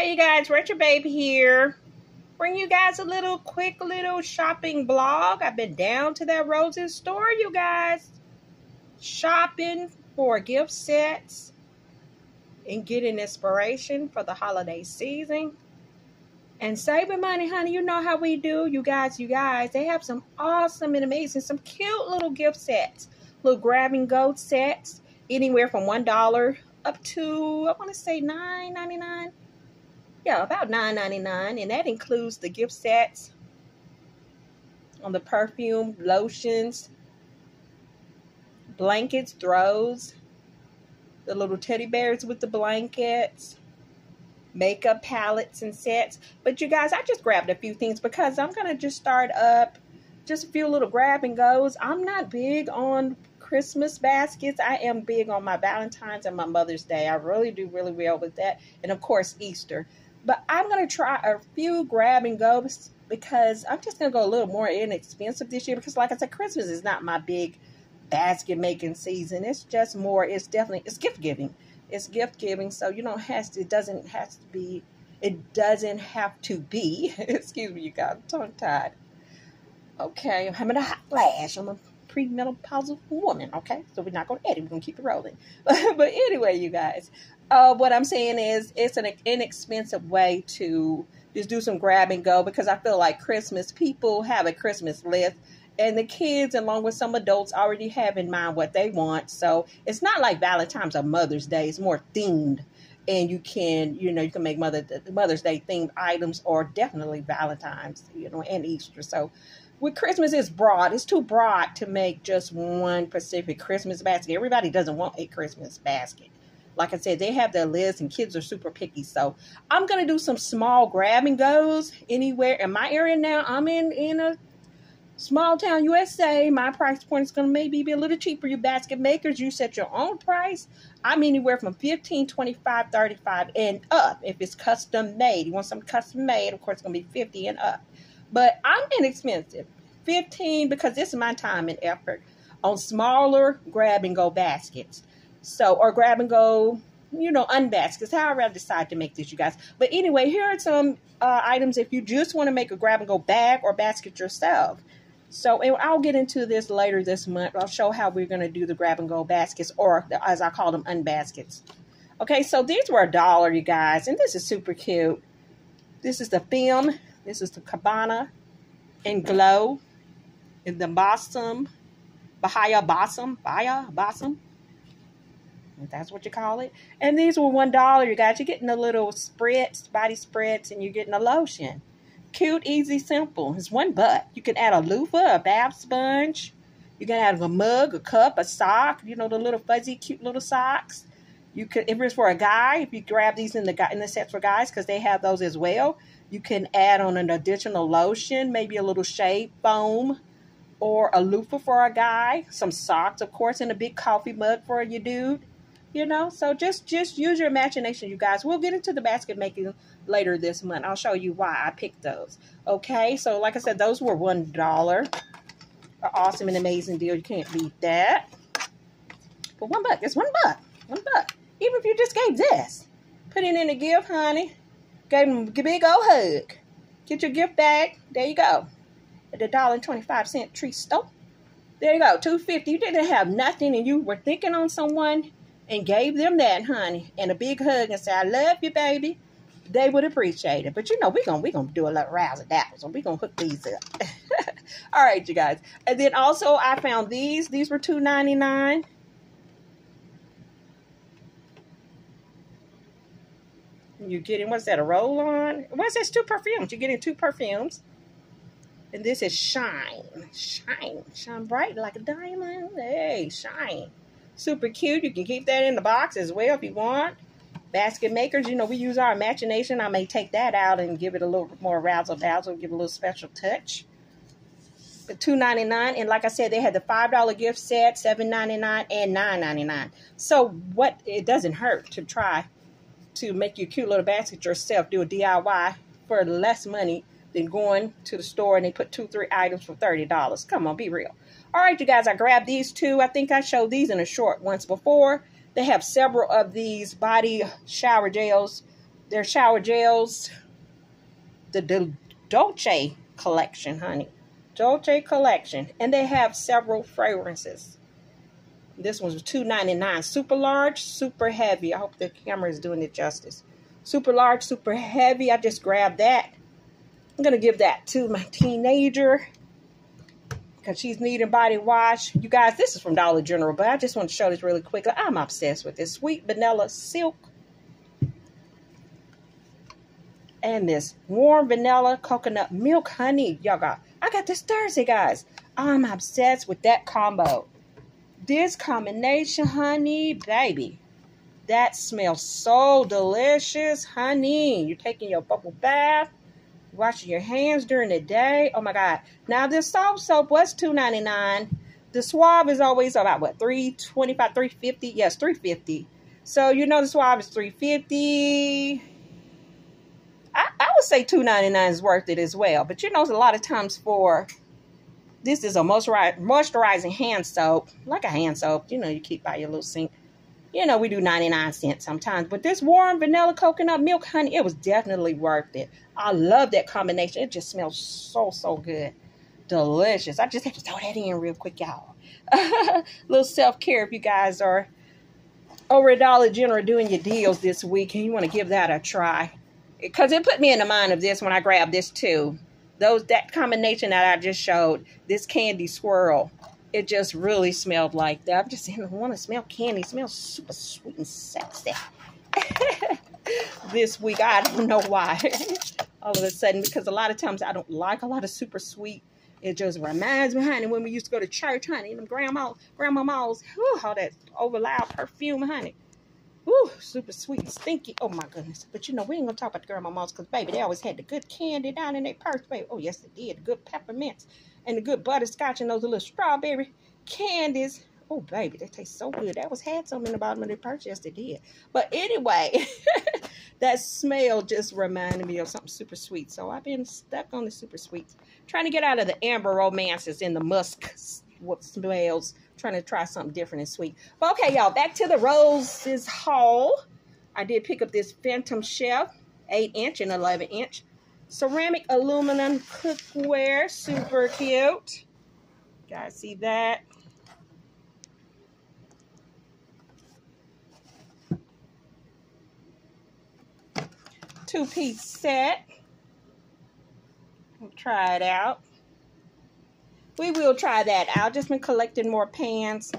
Hey you guys, Retro Babe here. Bring you guys a little quick little shopping vlog. I've been down to that Roses store, you guys. Shopping for gift sets and getting inspiration for the holiday season. And saving money, honey. You know how we do, you guys, you guys. They have some awesome and amazing, some cute little gift sets. Little grab and go sets. Anywhere from $1 up to, I want to say nine ninety nine yeah, about nine ninety nine, and that includes the gift sets on the perfume, lotions, blankets, throws, the little teddy bears with the blankets, makeup palettes and sets. But you guys, I just grabbed a few things because I'm gonna just start up just a few little grab and goes. I'm not big on Christmas baskets. I am big on my Valentine's and my Mother's Day. I really do really well with that. And of course, Easter. But I'm going to try a few grab and goes because I'm just going to go a little more inexpensive this year because, like I said, Christmas is not my big basket making season. It's just more, it's definitely, it's gift giving. It's gift giving. So you don't have to, it doesn't have to be, it doesn't have to be, excuse me, you got tongue tied. Okay, I'm having a hot flash. I'm a premenopausal woman, okay? So we're not going to edit, we're going to keep it rolling. but anyway, you guys, uh, what I'm saying is it's an inexpensive way to just do some grab and go because I feel like Christmas people have a Christmas list and the kids along with some adults already have in mind what they want. So it's not like Valentine's or Mother's Day. It's more themed and you can, you know, you can make Mother Mother's Day themed items or definitely Valentine's, you know, and Easter. So with Christmas it's broad. It's too broad to make just one specific Christmas basket. Everybody doesn't want a Christmas basket. Like I said, they have their list and kids are super picky. So I'm going to do some small grab and goes anywhere in my area now. I'm in, in a small town USA. My price point is going to maybe be a little cheaper. You basket makers, you set your own price. I'm anywhere from 15 25 35 and up. If it's custom made, you want some custom made, of course, it's going to be 50 and up. But I'm inexpensive. 15 because this is my time and effort on smaller grab and go baskets. So, or grab and go, you know, unbaskets, however I decide to make this, you guys. But anyway, here are some uh, items if you just want to make a grab and go bag or basket yourself. So and I'll get into this later this month. I'll show how we're going to do the grab and go baskets or as I call them unbaskets. Okay, so these were a dollar, you guys, and this is super cute. This is the film. This is the Cabana and Glow and the Bosom, Bahia Bosom, Bahia Bosom if that's what you call it. And these were one dollar, you guys. You're getting a little spritz, body spritz, and you're getting a lotion. Cute, easy, simple. It's one butt. You can add a loofah, a bath sponge. You can add a mug, a cup, a sock. You know the little fuzzy, cute little socks. You could, if it's for a guy, if you grab these in the in the sets for guys, because they have those as well. You can add on an additional lotion, maybe a little shave foam, or a loofah for a guy. Some socks, of course, and a big coffee mug for you dude you know? So just just use your imagination you guys. We'll get into the basket making later this month. I'll show you why i picked those okay? So like i said those were one dollar. Awesome and amazing deal. You can't beat that. But one buck it's one buck one buck. Even if you just gave this put it in a gift honey. Gave them a big old hug. Get your gift bag. There you go. At the dollar and 25 cent tree store. There you go 250 you didn't have nothing and you were thinking on someone and gave them that, honey, and a big hug and say, I love you, baby, they would appreciate it. But you know, we're gonna we're gonna do a little razzle dazzle. We're gonna hook these up. All right, you guys. And then also I found these. These were two ninety nine. You're getting what's that, a roll on? What's this? Two perfumes. You're getting two perfumes. And this is shine. Shine. Shine bright like a diamond. Hey, shine. Super cute. You can keep that in the box as well if you want. Basket makers, you know, we use our imagination. I may take that out and give it a little more razzle dazzle, give a little special touch. The two ninety nine, and like I said, they had the five dollar gift set, seven ninety nine, and nine ninety nine. So what? It doesn't hurt to try to make your cute little basket yourself. Do a DIY for less money than going to the store and they put two, three items for thirty dollars. Come on, be real. All right, you guys, I grabbed these two. I think I showed these in a short once before. They have several of these body shower gels They're shower gels. The, the Dolce collection, honey. Dolce collection. And they have several fragrances. This one's two ninety nine. Super large, super heavy. I hope the camera is doing it justice. Super large, super heavy. I just grabbed that. I'm going to give that to my teenager because she's needing body wash. You guys, this is from Dollar General, but I just want to show this really quickly. I'm obsessed with this sweet vanilla silk and this warm vanilla coconut milk honey. Y'all got, I got this Thursday, guys. I'm obsessed with that combo. This combination, honey, baby. That smells so delicious, honey. You're taking your bubble bath washing your hands during the day. Oh my God. Now this Softsoap was two ninety nine. The Suave is always about what, three twenty five, three fifty? Yes, three fifty. So you know the Suave is three fifty. I, I would say two ninety nine is worth it as well. But you know, a lot of times for this is a moisturizing hand soap, like a hand soap, you know, you keep by your little sink you know, we do 99 cents sometimes. But this warm vanilla coconut milk honey, it was definitely worth it. I love that combination. It just smells so, so good. Delicious. I just have to throw that in real quick, y'all. little self-care if you guys are over at Dollar General doing your deals this week and you want to give that a try. Because it put me in the mind of this when I grabbed this too. Those That combination that I just showed, this candy swirl it just really smelled like that. I'm just saying, I want to smell candy. It smells super sweet and sexy. this week, I don't know why. All of a sudden, because a lot of times I don't like a lot of super sweet. It just reminds me, honey, when we used to go to church, honey, them grandma, grandma malls, whew, all that over loud perfume, honey. Whew, super sweet and stinky. Oh my goodness. But you know, we ain't gonna talk about the grandma malls because baby, they always had the good candy down in their purse, baby. Oh yes, they did. The good peppermints and the good butterscotch and those little strawberry candies. Oh, baby, they taste so good. That was had some in the bottom of the purse. Yes, they did. But anyway, that smell just reminded me of something super sweet. So I've been stuck on the super sweets. Trying to get out of the amber romances and the musk what smells. Trying to try something different and sweet. But okay, y'all, back to the roses haul. I did pick up this Phantom Chef 8 inch and 11 inch ceramic aluminum cookware. Super cute. Guys, see that? Two-piece set. We'll try it out. We will try that out. Just been collecting more pans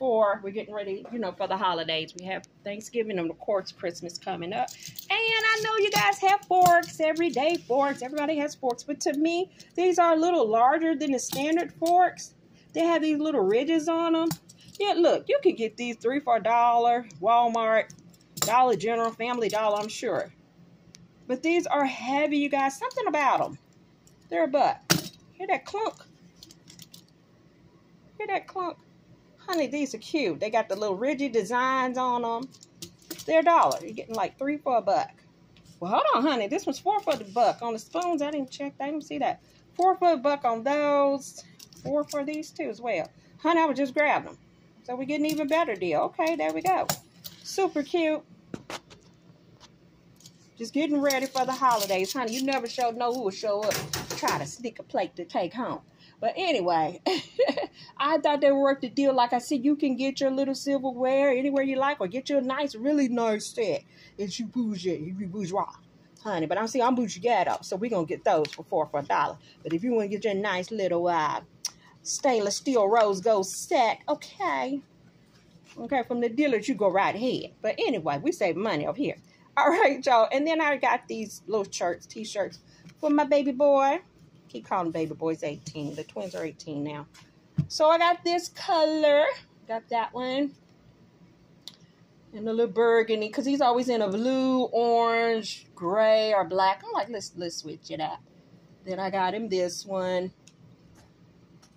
we're getting ready, you know, for the holidays. We have Thanksgiving and of course Christmas coming up. And I know you guys have forks, everyday forks. Everybody has forks. But to me, these are a little larger than the standard forks. They have these little ridges on them. Yeah, look, you could get these three for a dollar, Walmart, Dollar General, Family Dollar, I'm sure. But these are heavy, you guys. Something about them. They're a butt. Hear that clunk? Hear that clunk? Honey, these are cute. They got the little rigid designs on them. They're a dollar. You're getting like three for a buck. Well, hold on, honey. This one's four for the buck. On the spoons, I didn't check. I didn't see that. Four for a buck on those. Four for these two as well. Honey, I would just grab them. So we're getting even better deal. Okay, there we go. Super cute. Just getting ready for the holidays, honey. You never showed know who would show up try to sneak a plate to take home. But anyway, I thought they were worth the deal. Like I said, you can get your little silverware anywhere you like, or get you a nice, really nice set. If you bougie, you bourgeois, honey. But I'm see, I'm bougie ghetto, so we're gonna get those for four for a dollar. But if you want to get your nice little uh, stainless steel rose gold set, okay, okay, from the dealers, you go right ahead. But anyway, we save money over here. All right, y'all. And then I got these little shirts, t-shirts for my baby boy keep calling baby boys 18. The twins are 18 now. So I got this color. Got that one. And a little burgundy. Because he's always in a blue, orange, gray, or black. I'm like, let's, let's switch it up. Then I got him this one.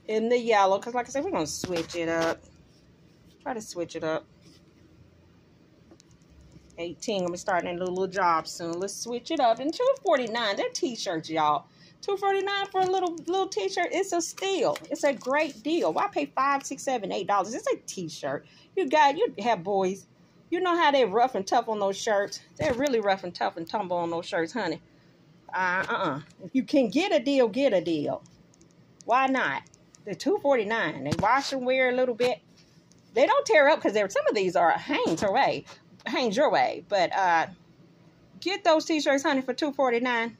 In the yellow. Because like I said, we're going to switch it up. Try to switch it up. 18. I'm going to start a little job soon. Let's switch it up. And 249. They're t-shirts, y'all. Two forty nine for a little little t-shirt. It's a steal. It's a great deal. Why pay five, six, seven, eight dollars? It's a t-shirt. You got you have boys. You know how they rough and tough on those shirts? They're really rough and tough and tumble on those shirts, honey. Uh uh. If you can get a deal, get a deal. Why not? They're two forty nine. They wash and wear a little bit. They don't tear up because some of these are hangs away, hangs your way. But uh, get those t-shirts, honey, for two forty nine.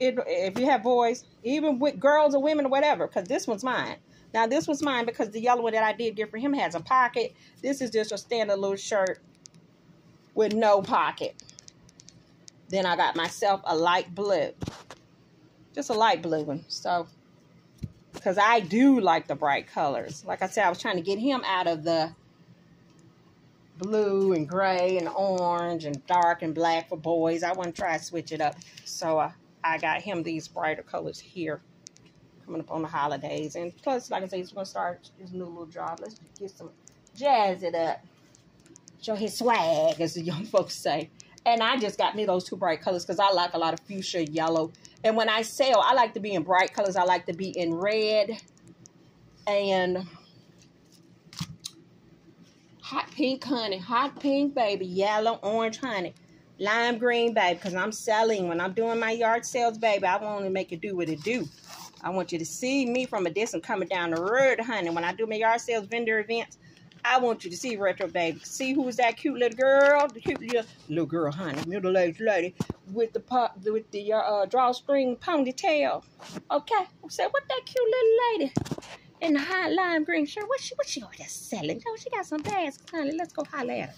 If you have boys, even with girls or women or whatever, because this one's mine. Now, this was mine because the yellow one that I did get for him has a pocket. This is just a standard little shirt with no pocket. Then I got myself a light blue. Just a light blue one. So, because I do like the bright colors. Like I said, I was trying to get him out of the blue and gray and orange and dark and black for boys. I want to try to switch it up. So, uh, I got him these brighter colors here coming up on the holidays. And plus, like I said, he's going to start his new little job. Let's get some jazz it up. Show his swag, as the young folks say. And I just got me those two bright colors because I like a lot of fuchsia yellow. And when I sell, I like to be in bright colors. I like to be in red and hot pink, honey. Hot pink, baby. Yellow, orange, honey. Lime green, baby, because I'm selling. When I'm doing my yard sales, baby, I want to make it do what it do. I want you to see me from a distance coming down the road, honey. When I do my yard sales vendor events, I want you to see Retro Baby. See who's that cute little girl? The cute little, little girl, honey, middle-aged lady with the pop, with the uh, drawstring ponytail. Okay, say what that cute little lady in the hot lime green shirt. What she, what she over there selling? Oh, she got some bags, honey. Let's go holler at her.